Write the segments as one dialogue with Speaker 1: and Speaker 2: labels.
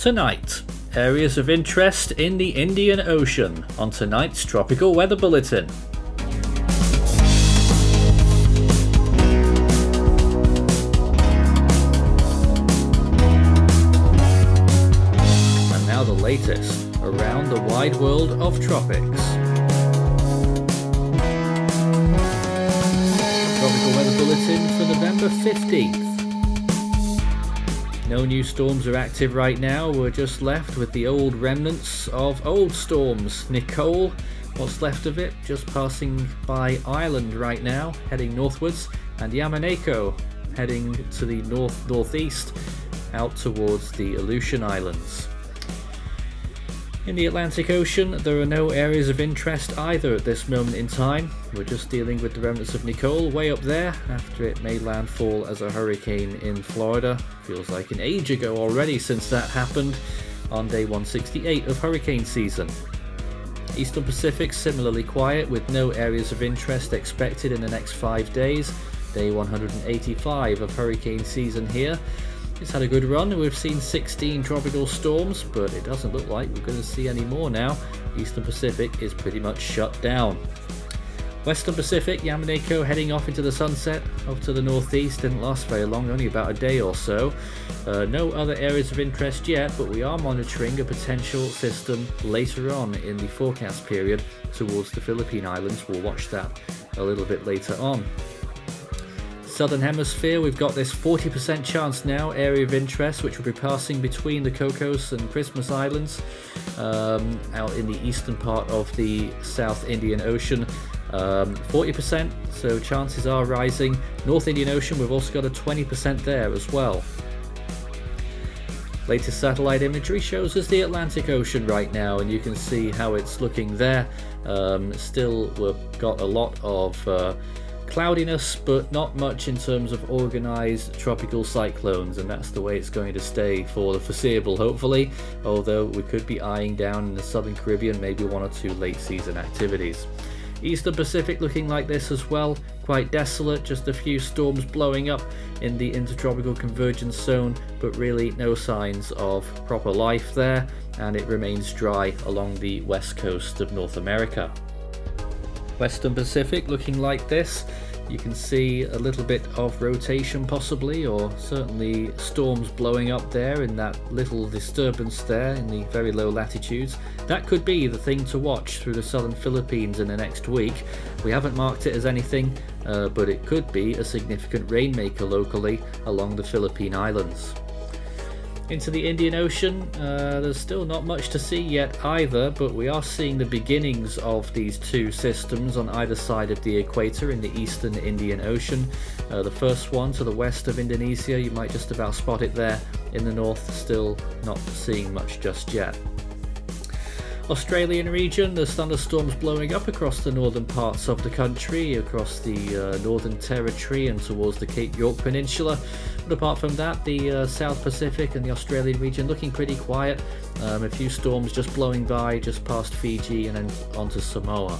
Speaker 1: Tonight, areas of interest in the Indian Ocean on tonight's Tropical Weather Bulletin. And now the latest around the wide world of tropics. Tropical Weather Bulletin for November 15th. No new storms are active right now. We're just left with the old remnants of old storms. Nicole, what's left of it, just passing by Ireland right now, heading northwards, and Yamaneko heading to the north northeast, out towards the Aleutian Islands. In the Atlantic Ocean, there are no areas of interest either at this moment in time. We're just dealing with the remnants of Nicole way up there after it made landfall as a hurricane in Florida. Feels like an age ago already since that happened on day 168 of hurricane season. Eastern Pacific similarly quiet with no areas of interest expected in the next five days. Day 185 of hurricane season here. It's had a good run. And we've seen 16 tropical storms, but it doesn't look like we're going to see any more now. Eastern Pacific is pretty much shut down. Western Pacific, Yamaneko heading off into the sunset, off to the northeast, didn't last very long, only about a day or so. Uh, no other areas of interest yet, but we are monitoring a potential system later on in the forecast period towards the Philippine Islands. We'll watch that a little bit later on. Southern Hemisphere, we've got this 40% chance now, area of interest, which will be passing between the Cocos and Christmas Islands um, out in the eastern part of the South Indian Ocean. Um, 40%, so chances are rising. North Indian Ocean, we've also got a 20% there as well. Latest satellite imagery shows us the Atlantic Ocean right now, and you can see how it's looking there. Um, still, we've got a lot of uh, cloudiness, but not much in terms of organized tropical cyclones, and that's the way it's going to stay for the foreseeable, hopefully. Although we could be eyeing down in the southern Caribbean maybe one or two late season activities. Eastern Pacific looking like this as well, quite desolate, just a few storms blowing up in the intertropical convergence zone, but really no signs of proper life there, and it remains dry along the west coast of North America. Western Pacific looking like this. You can see a little bit of rotation possibly, or certainly storms blowing up there in that little disturbance there in the very low latitudes. That could be the thing to watch through the southern Philippines in the next week. We haven't marked it as anything, uh, but it could be a significant rainmaker locally along the Philippine Islands. Into the Indian Ocean, uh, there's still not much to see yet either, but we are seeing the beginnings of these two systems on either side of the equator in the eastern Indian Ocean. Uh, the first one to the west of Indonesia, you might just about spot it there. In the north, still not seeing much just yet. Australian region, there's thunderstorms blowing up across the northern parts of the country, across the uh, Northern Territory and towards the Cape York Peninsula. But apart from that, the uh, South Pacific and the Australian region looking pretty quiet. Um, a few storms just blowing by just past Fiji and then onto Samoa.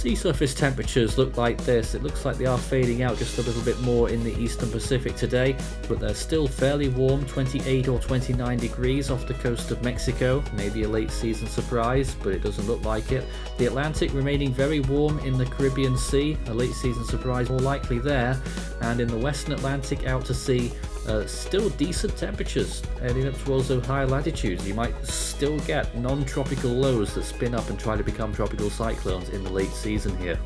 Speaker 1: Sea surface temperatures look like this. It looks like they are fading out just a little bit more in the eastern Pacific today, but they're still fairly warm, 28 or 29 degrees off the coast of Mexico. Maybe a late season surprise, but it doesn't look like it. The Atlantic remaining very warm in the Caribbean Sea, a late season surprise more likely there, and in the western Atlantic out to sea, uh, still decent temperatures heading up towards those higher latitudes. You might still get non-tropical lows that spin up and try to become tropical cyclones in the late season here.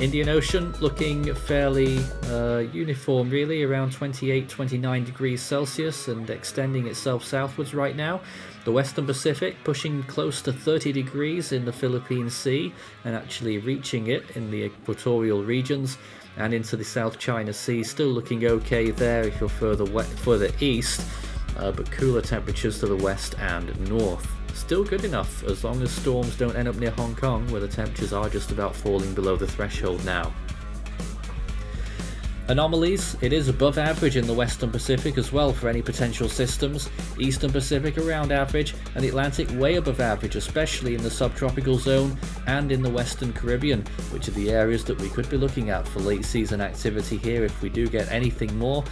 Speaker 1: Indian Ocean looking fairly uh, uniform really around 28 29 degrees Celsius and extending itself southwards right now the Western Pacific pushing close to 30 degrees in the Philippine Sea and actually reaching it in the equatorial regions and into the South China Sea still looking okay there if you're further further east uh, but cooler temperatures to the west and north Still good enough as long as storms don't end up near Hong Kong where the temperatures are just about falling below the threshold now. Anomalies, it is above average in the Western Pacific as well for any potential systems, Eastern Pacific around average, and the Atlantic way above average, especially in the subtropical zone and in the Western Caribbean, which are the areas that we could be looking at for late season activity here if we do get anything more.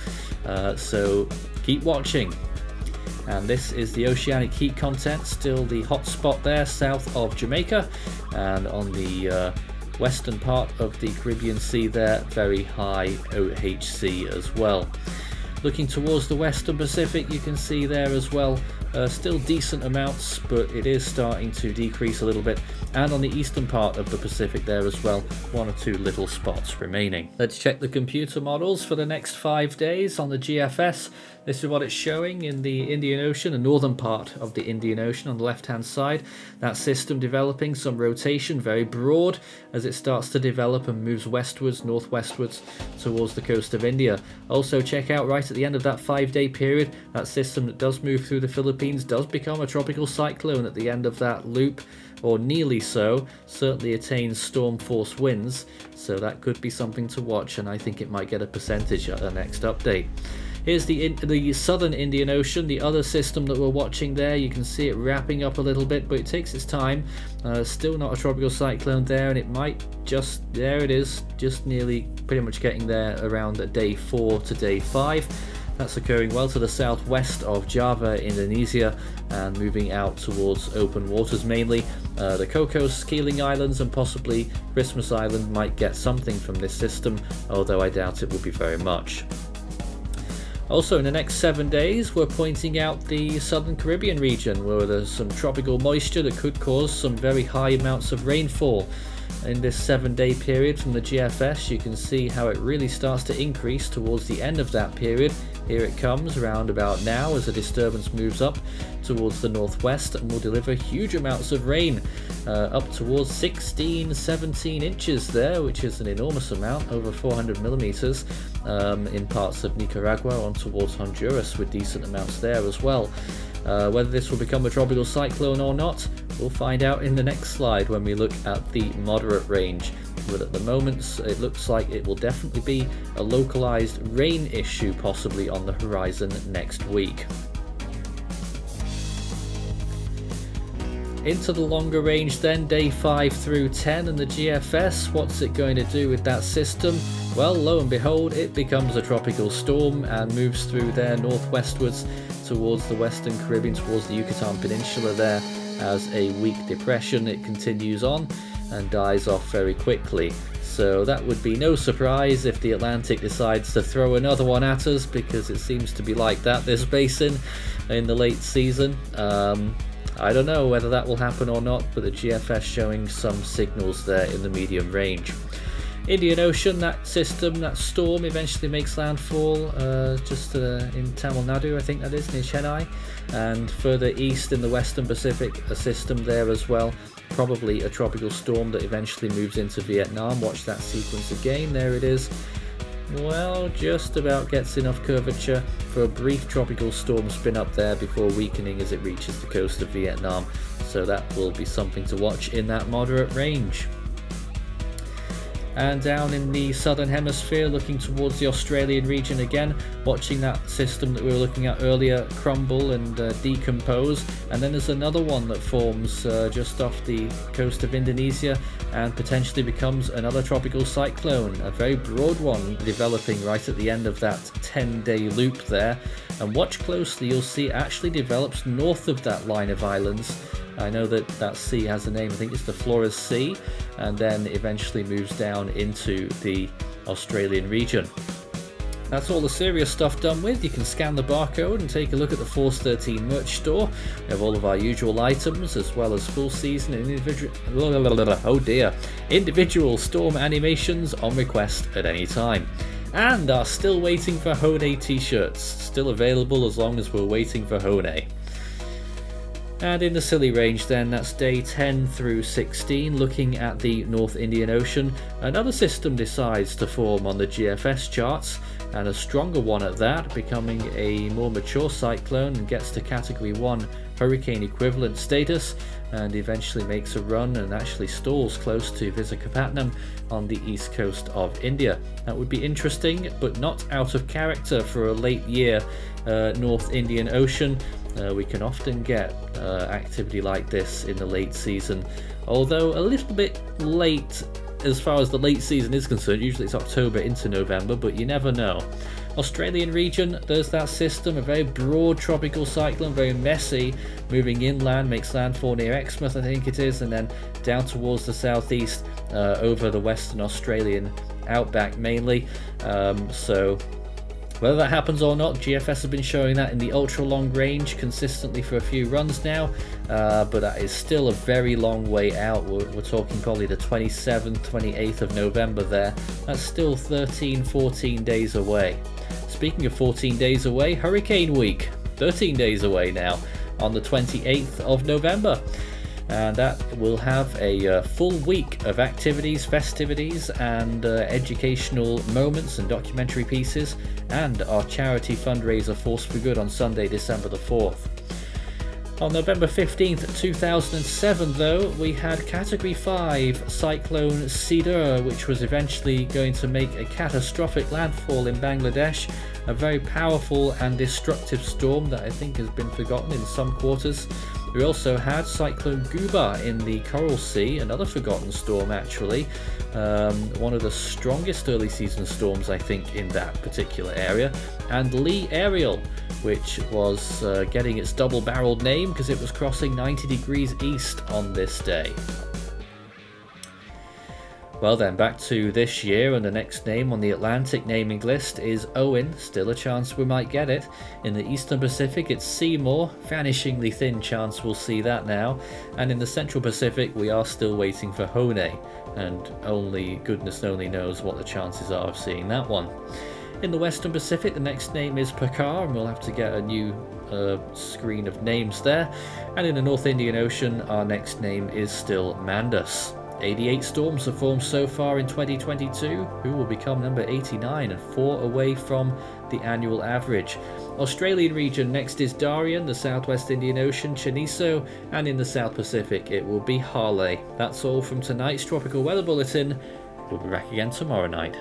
Speaker 1: Uh, so keep watching. And this is the oceanic heat content, still the hot spot there south of Jamaica and on the uh, western part of the Caribbean Sea there, very high OHC as well. Looking towards the western Pacific, you can see there as well uh, still decent amounts, but it is starting to decrease a little bit. And on the eastern part of the Pacific there as well, one or two little spots remaining. Let's check the computer models for the next five days on the GFS. This is what it's showing in the Indian Ocean, the northern part of the Indian Ocean on the left hand side. That system developing some rotation, very broad, as it starts to develop and moves westwards, northwestwards towards the coast of India. Also check out right at the end of that five day period, that system that does move through the Philippines does become a tropical cyclone at the end of that loop or nearly so, certainly attains storm force winds, so that could be something to watch and I think it might get a percentage at the next update. Here's the, the southern Indian Ocean, the other system that we're watching there. You can see it wrapping up a little bit, but it takes its time. Uh, still not a tropical cyclone there, and it might just, there it is, just nearly pretty much getting there around day 4 to day 5. That's occurring well to the southwest of Java, Indonesia, and moving out towards open waters mainly. Uh, the Cocos, Keeling Islands, and possibly Christmas Island might get something from this system, although I doubt it will be very much. Also, in the next seven days, we're pointing out the southern Caribbean region where there's some tropical moisture that could cause some very high amounts of rainfall. In this seven day period from the GFS, you can see how it really starts to increase towards the end of that period. Here it comes around about now as the disturbance moves up towards the northwest and will deliver huge amounts of rain, uh, up towards 16, 17 inches there, which is an enormous amount, over 400 millimeters um, in parts of Nicaragua on towards Honduras with decent amounts there as well. Uh, whether this will become a tropical cyclone or not, we'll find out in the next slide when we look at the moderate range. But at the moment, it looks like it will definitely be a localized rain issue possibly on the horizon next week. Into the longer range then, day 5 through 10 and the GFS, what's it going to do with that system? Well, lo and behold, it becomes a tropical storm and moves through there northwestwards towards the western Caribbean, towards the Yucatan Peninsula there as a weak depression. It continues on and dies off very quickly. So that would be no surprise if the Atlantic decides to throw another one at us because it seems to be like that this basin in the late season. Um, I don't know whether that will happen or not, but the GFS showing some signals there in the medium range. Indian Ocean, that system, that storm eventually makes landfall uh, just uh, in Tamil Nadu, I think that is, near Chennai. And further east in the western Pacific, a system there as well. Probably a tropical storm that eventually moves into Vietnam. Watch that sequence again, there it is. Well, just about gets enough curvature for a brief tropical storm spin up there before weakening as it reaches the coast of Vietnam. So that will be something to watch in that moderate range and down in the southern hemisphere looking towards the Australian region again watching that system that we were looking at earlier crumble and uh, decompose. And then there's another one that forms uh, just off the coast of Indonesia and potentially becomes another tropical cyclone a very broad one developing right at the end of that 10 day loop there. And watch closely you'll see it actually develops north of that line of islands I know that that sea has a name, I think it's the Flores Sea, and then eventually moves down into the Australian region. That's all the serious stuff done with. You can scan the barcode and take a look at the Force 13 merch store. We have all of our usual items as well as full season and individual oh dear, individual storm animations on request at any time. And are still waiting for Hone t-shirts. Still available as long as we're waiting for Hone. And in the silly range then, that's day 10 through 16, looking at the North Indian Ocean. Another system decides to form on the GFS charts, and a stronger one at that, becoming a more mature cyclone and gets to category 1 hurricane equivalent status, and eventually makes a run and actually stalls close to Visakhapatnam on the east coast of India. That would be interesting, but not out of character for a late year uh, North Indian Ocean. Uh, we can often get uh, activity like this in the late season, although a little bit late as far as the late season is concerned. Usually it's October into November, but you never know. Australian region, there's that system, a very broad tropical cyclone, very messy, moving inland, makes landfall near Exmouth, I think it is, and then down towards the southeast uh, over the Western Australian outback mainly. Um, so whether that happens or not, GFS has been showing that in the ultra long range consistently for a few runs now, uh, but that is still a very long way out. We're, we're, talking probably the 27th, 28th of November there. That's still 13, 14 days away. Speaking of 14 days away, Hurricane Week, 13 days away now on the 28th of November and that will have a uh, full week of activities, festivities, and uh, educational moments and documentary pieces, and our charity fundraiser Force for Good on Sunday, December the 4th. On November 15th, 2007, though, we had Category 5 Cyclone Sidr, which was eventually going to make a catastrophic landfall in Bangladesh. A very powerful and destructive storm that I think has been forgotten in some quarters. We also had Cyclone Guba in the Coral Sea, another forgotten storm actually. Um, one of the strongest early season storms, I think, in that particular area. And Lee Ariel, which was uh, getting its double barreled name because it was crossing 90 degrees east on this day. Well then, back to this year, and the next name on the Atlantic naming list is Owen. Still a chance we might get it. In the Eastern Pacific, it's Seymour. Vanishingly thin chance we'll see that now. And in the Central Pacific, we are still waiting for Hone. And only goodness only knows what the chances are of seeing that one. In the Western Pacific, the next name is Pakhar, and we'll have to get a new uh, screen of names there. And in the North Indian Ocean, our next name is still Mandous. 88 storms have formed so far in 2022, who will become number 89 and 4 away from the annual average. Australian region next is Darian, the Southwest Indian Ocean, Cheneso, and in the South Pacific it will be Hale. That's all from tonight's Tropical Weather Bulletin. We'll be back again tomorrow night.